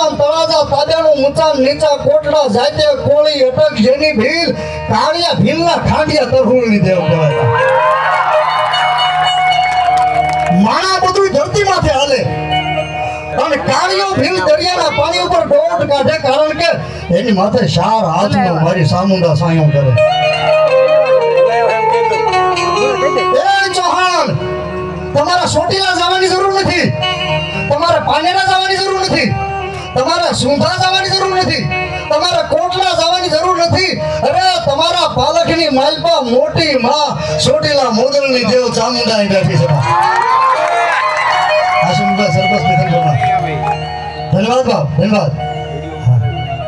મુચામ તળાજા તાજાનું મુચામ નીચા કોટલા જાતે કોળી અટક જેની ભીલ કાળિયા ભીલના ખાંડિયા તરહુલની દેવ કહેવાય. માણા બધું ધરતી માથે હાલે. અને કાળિયો ભીલ દરિયાના પાણી ઉપર દોટ કાઢે કારણ કે એની માથે શાર હાથમાં મારી સામુંડા સાયો કરે. એ ચૌહાણ, તમારે સોટીલા જવાની જરૂર નથી. તમારે પાનેરા જવાની જરૂર નથી. તમારે સુંધા જવાની જરૂર નથી. તમારે કોટલા જવાની જરૂર નથી. અરે તમારા પાલખની માલપા મોટી માં સોટીલા મોગલની દેવ ચામુંડા બેઠી છે. ધન્યવાદ બાપ ધન્યવાદ.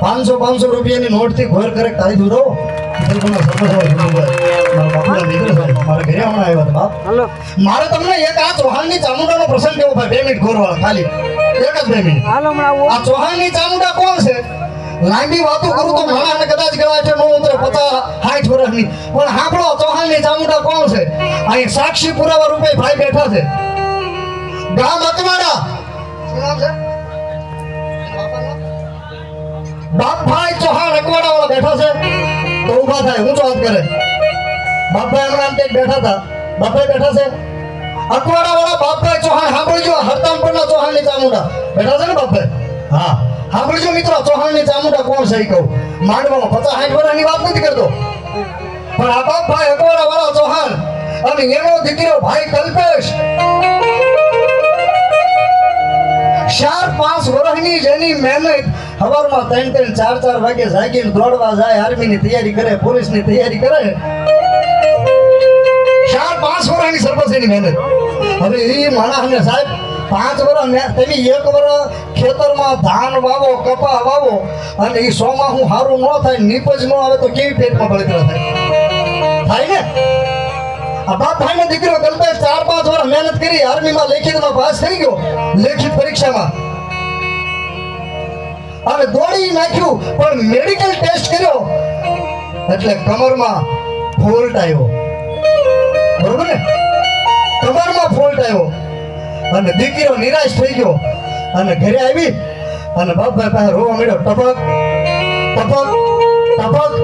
પાંચસો પાંચસો રૂપિયાની નોટથી ઘોર કરે કાઢી દૂધો મારા ઘરે તમને એક આ ચૌહાણની ચામુંડાનો પ્રસંગ કેવો ભાઈ? બે મિનિટ ઘોરવાળા ખાલી. એક જ બે મિનિટ હાલો હમણાં આ ચૌહાણની ચામુંડા કોણ છે? લાંબી વાતો કરું તો માણાને કદાચ કહેવાય છે નો ઉતરે પચાસ સાઠ વર્ષની. પણ સાંભળો ચૌહાણની ચામુંડા કોણ છે? અહીં સાક્ષી પુરાવા રૂપે ભાઈ બેઠા છે. ગામ અકવાડા. બાપભાઈ ચૌહાણ અકવાડા વાળા બેઠા છે. તો ઊભા થાય હું હાથ કરે. બાપભાઈ હમણાં બેઠા હતા. બાપભાઈ બેઠા છે. અકવાડા વાળા બાપભાઈ ચૌહાણ સાંભળજો હરતામપુરના ચૌહાણની ચામુંડા. બેઠા છે ને બાપભાઈ હા. સાંભળજો મિત્રો ચૌહાણની ચામુંડા કોણ છે કહું? માંડવામાં પચાસ સાઠ વર્ષની વાત નથી કરતો. પણ આ બાપભાઈ અકવાડા વાળા ચૌહાણ અને એનો દીકરો ભાઈ કલ્પેશ. ચાર પાંચ વર્ષની જેની મહેનત સવારમાં ત્રણ ત્રણ ચાર ચાર વાગે જાગીને દોડવા જાય, આર્મીની તૈયારી કરે, પોલીસની તૈયારી કરે ચાર પાંચ વર્ષની મહેનત. હવે એ માણસને સાહેબ, પાંચ વર્ષ તમે એક વર્ષ ખેતરમાં ધાન વાવો, કપા વાવો, અને એ સોમાં હું સારું ન થાય, નીપજ ન આવે તો કેવી પેટમાં બળતરા થાય? થાય ને? આ બાપ ભાઈનો દીકરો કલ્પેશ ચાર પાંચ વર્ષ મહેનત કરી, આર્મીમાં લેખિતમાં પાસ થઈ ગયો, લેખિત પરીક્ષામાં. અને દોડી નાખ્યું, પણ મેડિકલ ટેસ્ટ કર્યો. એટલે કમરમાં ફોલ્ટ આવ્યો. બરોબર ને? કમરમાં ફોલ્ટ આવ્યો. અને દીકરીઓ નિરાશ થઈ ગયો. અને ઘરે આવી અને બાપભાઈ પાસે રોવા મળ્યો ટપક ટપક ટપક.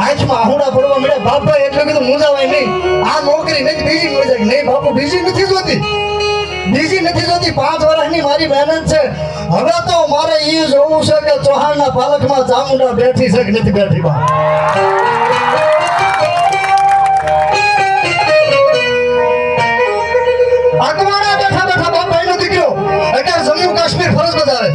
આંચમાં આહુડા પડવા મળ્યા બાપભાઈ એટલે કીધું મૂંઝાવાય નહીં. આ નોકરી નહીં બીજી મળી જાય. નહીં બાપુ, બીજી નથી જોતી. બીજી નથી જોતી. પાંચ વર્ષની મારી મહેનત છે. હવે તો મારે એ જોવું છે કે ચૌહાણના પાલકમાં ચામુંડા બેઠી છે કે નથી બેઠી બા અકવાડા બેઠા બેઠા બાપભાઈનો દીકરો. અત્યારે જમ્મુ કાશ્મીર ફરજ બજાવે.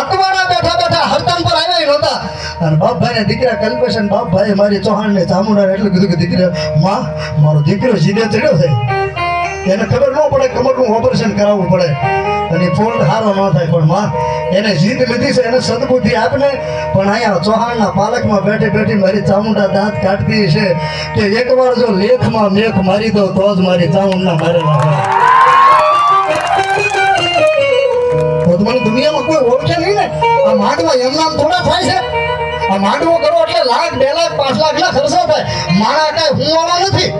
અકવાડા બેઠા બેઠા હરતમ પર આવ્યા નહોતા. અને બાપભાઈ દીકરા કલ્પેશન બાપભાઈ મારી ચૌહાણ ને ચામુંડા એટલું કીધું કે દીકરા, માં, મારો દીકરો જીને ચડ્યો છે. એને ખબર ન પડે કમરનું ઓપરેશન કરાવવું પડે. અને ફોલ્ટ હારો ન થાય પણ માં, એને જીદ લીધી છે, એને સદબુદ્ધિ આપને. પણ અહીંયા ચૌહાણના પાલકમાં બેઠી બેઠી મારી ચામુંડા દાંત કાઢતી છે કે એકવાર જો લેખમાં મેખ મારી દો તો જ મારી ચામુંડા તો મને દુનિયામાં કોઈ ઓળખે નહીં ને? આ માંડવા એમ નામ થોડા થાય છે? આ માંડવો કરો એટલે લાખ, બે લાખ, પાંચ લાખ ના ખર્ચો થાય. માણા કાંઈ હું વાળા નથી.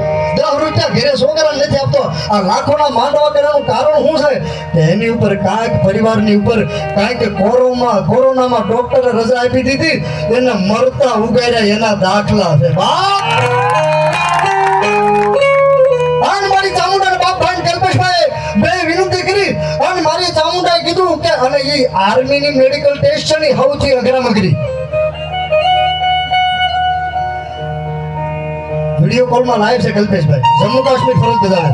મારી ચામુંડાએ કીધું કે અને એ આર્મીની મેડિકલ ટેસ્ટ છે ને સૌથી અઘરામાં કરી. વીડિયો કોલમાં લાઈવ છે કલ્પેશભાઈ. જમ્મુ કાશ્મીર ફરજ બજાવે.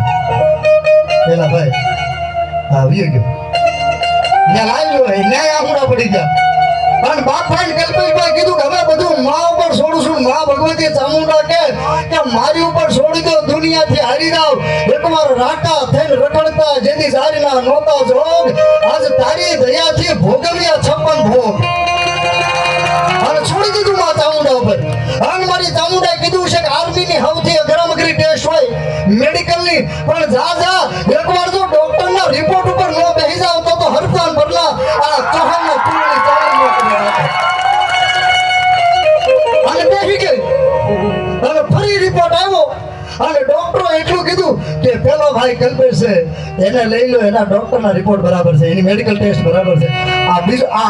પેલા ભાઈ, હા, વિયો ગયો. ત્યાં લાઈવ હોય ન્યાય આમુડા પડી ગયા. પણ બાપ કલ્પેશભાઈ કીધું કે હવે બધું મા ઉપર છોડું છું, મા ભગવતી ચામુંડા કે કે મારી ઉપર છોડી દો, દુનિયાથી હારી જાવ એકવાર રાટા થઈને રખડતા જેથી સારીના નોતા જોગ. આજ તારી દયાથી ભોગવ્યા છપ્પન ભોગ. ચામુંડા ઉપર અને મારી ચામુંડાએ કીધું છે કે આર્મીની સૌથી અઘરામઘરી ટેસ્ટ હોય મેડિકલની. પણ જા જા, એકવાર જો ડોક્ટરના રિપોર્ટ ઉપર ન બેસી જાવ તો તો હરફાન ભરલા આ ચાલન ન કરી અને બેસી ગઈ. અને ફરી રિપોર્ટ આવ્યો. અને ડોક્ટરો એટલું કીધું કે પેલો ભાઈ કલ્પેશ છે, એને લઈ લો, એના ડોક્ટરના રિપોર્ટ બરાબર છે, એની મેડિકલ ટેસ્ટ બરાબર છે. આ બીજો, આ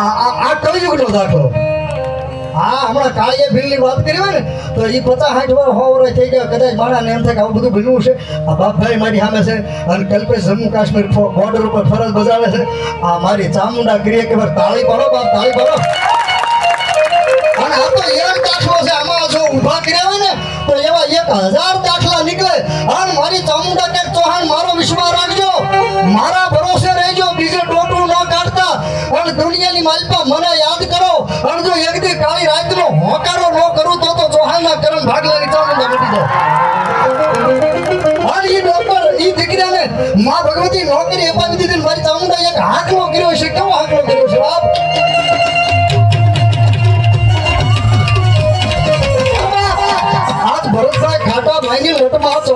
આ કળિયુગનો દાખલો. હા, હમણાં કાળીએ ભીલની વાત કરી હોય ને, તો એ પચાસ સાઠ વાર થઈ ગયા કદાચ માણસને એમ થાય કે આવું બધું બન્યું છે. આ બાપભાઈ મારી સામે છે, અને કલ્પેશ જમ્મુ કાશ્મીર બોર્ડર ઉપર ફરજ બજાવે છે. આ મારી ચામુંડા ક્રિયા કે ભાઈ તાળી પાડો બાપ, તાળી પાડો. અને આ તો એક દાખલો છે, આમાં જો ઊભા કર્યા હોય ને, તો એવા એક હજાર દાખલા નીકળે. અને મારી ચામુંડા કે ચૌહાણ, મારો વિશ્વાસ રાખજો. મારા ભરોસે રહેજો, બીજે ડોટું ન કાઢતા. અને દુનિયાની માલપા મને યાદ કરો. અને જો એક દી કાળી રાતનો હોકારો ન કરું તો તો ભાગ લઈ ભાગલાની ચામુંડા મટી જાય અને ઈ ડોક્ટર, ઈ દીકરાને માં ભગવતી નોકરી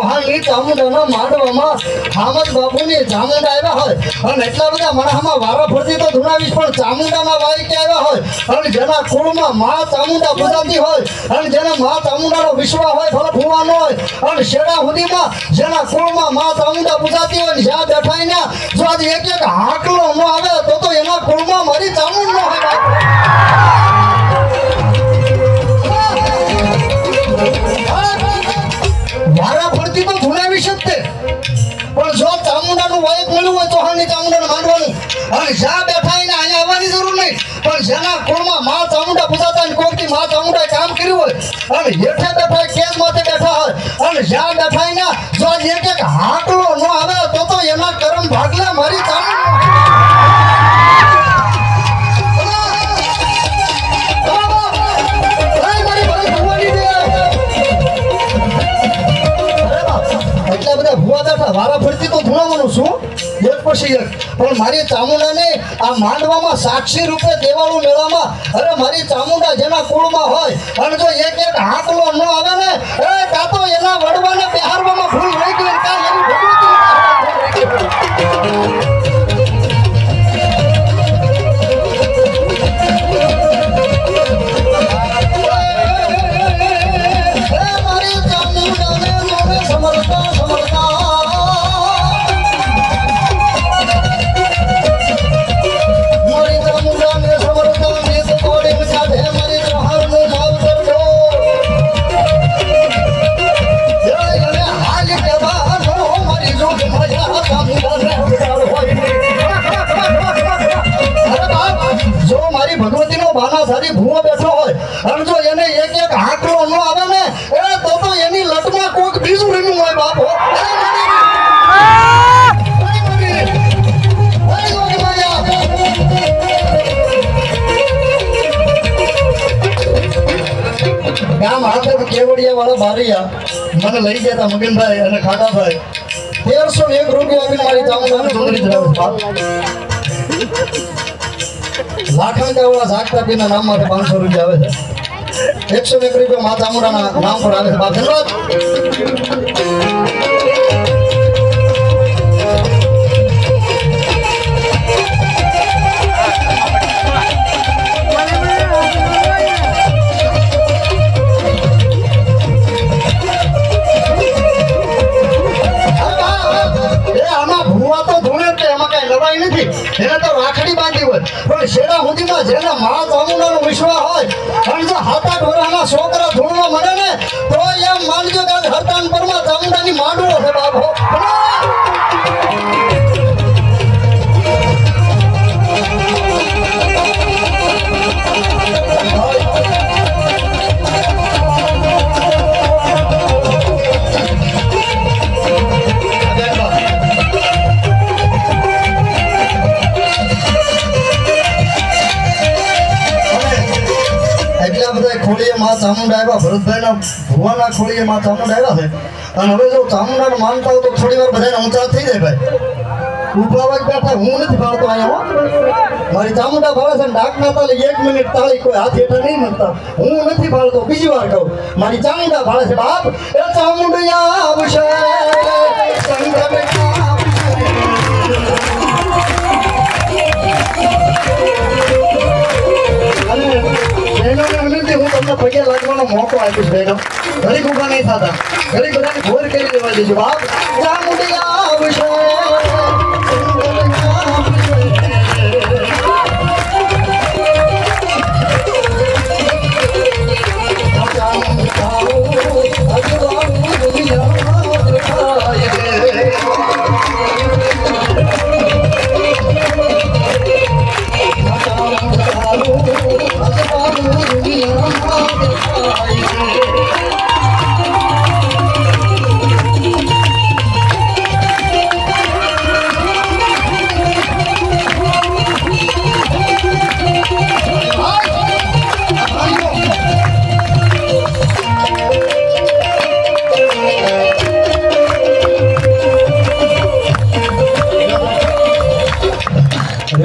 ચૌહાણની ચામુંડાના માંડવામાં હામદ બાપુની ચામુંડા આવ્યા હોય. અને એટલા બધા મણામાં વારા ફરતી તો ધૂણાવીશ, પણ ચામુંડાના વાઈ કે આવ્યા હોય? અને જેના કુળમાં મા ચામુંડા પૂજાતી હોય, અને જેના મા ચામુંડાનો વિશ્વાસ હોય, ફળ ફૂવાનો હોય, અને શેડા સુધીમાં જેના કુળમાં મા ચામુંડા પૂજાતી હોય ને જ્યાં બેઠાય ને જો આજે એક એક હાકલો ન આવે, તો તો એના કુળમાં મારી ચામુંડ ન હોય અહીંયા આવવાની જરૂર નહીં. પણ જેના કુળમાં મા ચામુંડા પૂજાતા ને મા ચામુંડાએ કામ કર્યું હોય, અને હેઠે બેઠા કેસ માથે બેઠા હોય, અને જ્યાં બેઠા એના જો એક એક હાકલો ન આવે, તો તો એના કરમ ભાગલા મારી ચામુંડા પણ મારી ચામુંડાને આ માંડવામાં સાક્ષી રૂપે દેવાળું મેળામાં, અરે મારી ચામુંડા જેના કુળમાં હોય, અને એક એક હાકલો ન આવે ને, એ તો એના વડવાને બિહારવામાં ભૂલ જો મારી ભગવતીનો બાના સારી ભૂવો બેઠો હોય, અને જો એને એક એક હાકલો ન આવે ને, એ તો તો એની લટમાં કોઈક બીજું રીનું હોય, બાપો. ગામ હાથે કેવડિયા વાળા બારિયા, મને લઈ ગયા હતા મગનભાઈ અને ખાટાભાઈ તેરસો એક રૂપિયા આપીને મારી ચામુંડાને ચોતરી ચડાવે છે બાપ. લાખણકાવાળા જાગતા પીના નામ માટે પાંચસો રૂપિયા આવે છે. એકસો એક રૂપિયા માતા ચામુંડાના નામ પર આવે છે. ભરતભાઈના ભુવાના ખોડીએ માં ચામુંડા છે. અને હવે જો ચામુંડાને માનતા હોય તો થોડી વાર બધાને ઊંચા થઈ જાય ભાઈ. ઊભા જ બેઠા હું નથી ભાળતો અહીંયા મારી ચામુંડા ભાળે છે ડાકના તાલે એક મિનિટ તાળી કોઈ હાથ હેઠળ નહીં મૂકતા. હું નથી ભાળતો બીજી વાર કહું. મારી ચામુંડા ભાળે છે, બાપ, એ ચામુંડિયા આવશે. તમને પગે લાગવાનો મોકો આપીશ બહેનો ઘડીક ઊભા નહીં થતા. ઘડીક બધાને ઘોર કરી દેવા દેજો, બાપ. મોટી, આવશે.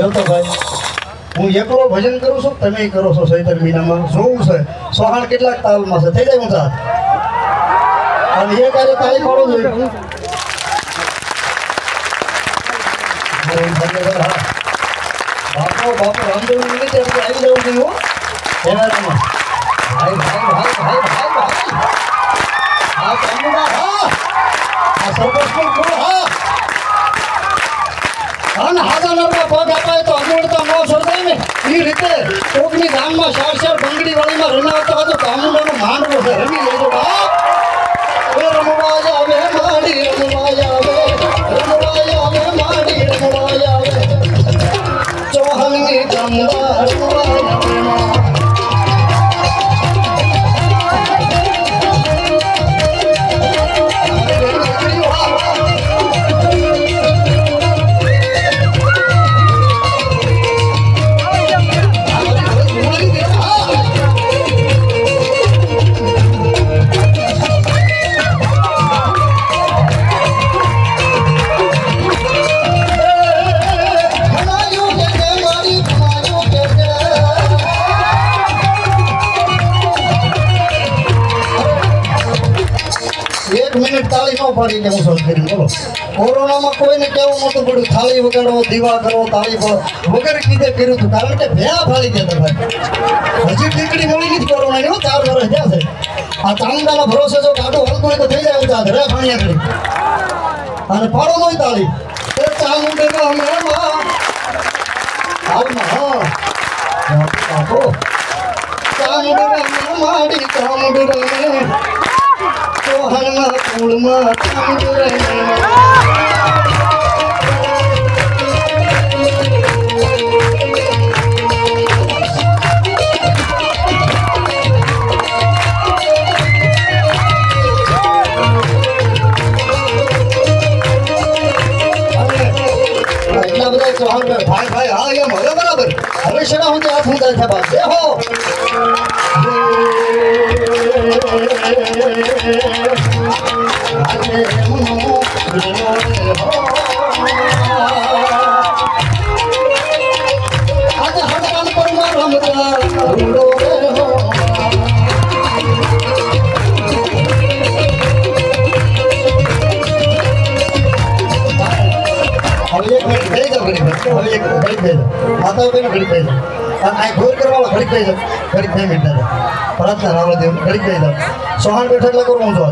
રહ્યો તો ભાઈ. હું એકલો ભજન કરું છું, તમે કરો છો સૈતર મહિનામાં જોવું છે. સોહાણ કેટલાક તાલમાં છે. થઈ જાય હું સાથ અને એ કાર્ય તાળી પાડો જોઈએ આવી જવું જોઈએ. કેમેરામાં. ભાઈ ભાઈ ભાઈ ભાઈ કોકની ગામમાં શાર શાર બંગડી વાળીમાં રમાવતા હતો ચામુંડાનો માંડવો છે. રમી લેજો રમવા જાવે માડી રમવા જાવે રમવા જાવે માડી રમવા જાવે ચોહલની ગંગા રમવા મિનિટ તાળી ન પાડી કે હું સૌ કર્યું બોલો. કોરોનામાં કોઈને કેવું નહોતું પડ્યું. થાળી વગાડો દીવા કરો તાળી વગેરે કીધે કર્યું હતું કારણ કે ભેળા ફાળી ગયા ભાઈ હજી ટીકડી મળી નથી કોરોના ની હો, ચાર વર્ષ ગયા છે. આ ચામુંડાના ભરોસે જો ગાડું હલતું તો થઈ જાય ઉતાર. રે ફાણિયા કરી. અને પાડો નહીં તાળી. મેળમાં હાલમાં હા. આપો ચામુંડાના માડી ચામુંડાને સોહણના કુળમાં ચામુંડાને બેન ઘડી થઈ અને આ ઘોર કરવાળો ઘડી થઈ જાવ ઘડી થઈ મિનિટ પ્રાર્થના રાવળ દેવ ઘડી થઈ જાય સોહાણ બેઠક કરું હું જો